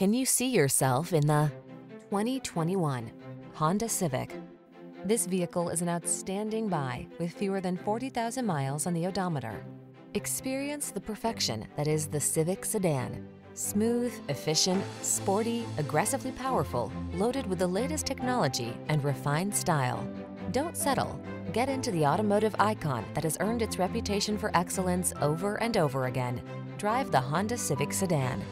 Can you see yourself in the 2021 Honda Civic? This vehicle is an outstanding buy with fewer than 40,000 miles on the odometer. Experience the perfection that is the Civic sedan. Smooth, efficient, sporty, aggressively powerful, loaded with the latest technology and refined style. Don't settle. Get into the automotive icon that has earned its reputation for excellence over and over again. Drive the Honda Civic sedan.